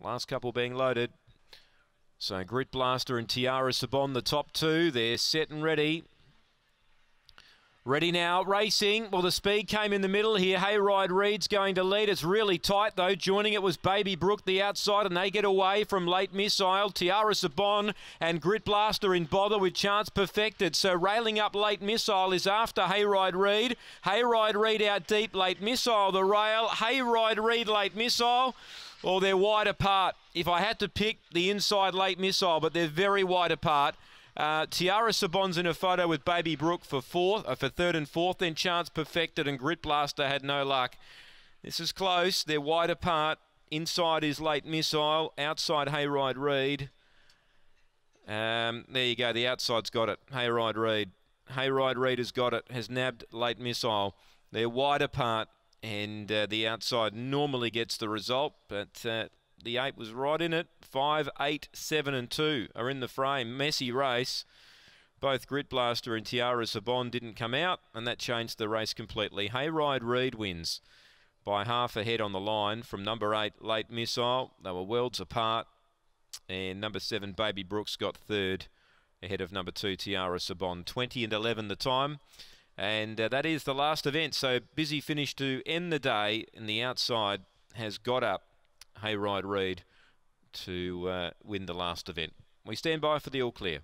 Last couple being loaded. So Grit Blaster and Tiara Sabon, the top two. They're set and ready. Ready now, racing. Well, the speed came in the middle here. Hayride Reed's going to lead. It's really tight, though. Joining it was Baby Brook, the outside, and they get away from Late Missile. Tiara Sabon and Grit Blaster in bother with Chance Perfected. So railing up Late Missile is after Hayride Reed. Hayride Reed out deep. Late Missile, the rail. Hayride Reed, Late Missile. Well, they're wide apart. If I had to pick the inside Late Missile, but they're very wide apart. Uh, Tiara Sabon's in a photo with Baby Brook for fourth, uh, for third and fourth. Then Chance perfected and Grit Blaster had no luck. This is close. They're wide apart. Inside is Late Missile. Outside Hayride Reed. Um, there you go. The outside's got it. Hayride Reed. Hayride Reed has got it. Has nabbed Late Missile. They're wide apart, and uh, the outside normally gets the result, but uh, the eight was right in it. Five, eight, seven, and two are in the frame. Messy race. Both Grit Blaster and Tiara Sabon didn't come out, and that changed the race completely. Hayride Reed wins by half a head on the line from number eight, Late Missile. They were worlds apart. And number seven, Baby Brooks, got third ahead of number two, Tiara Sabon. 20 and 11 the time. And uh, that is the last event. So busy finish to end the day. And the outside has got up Hayride Reed to uh, win the last event. We stand by for the all clear.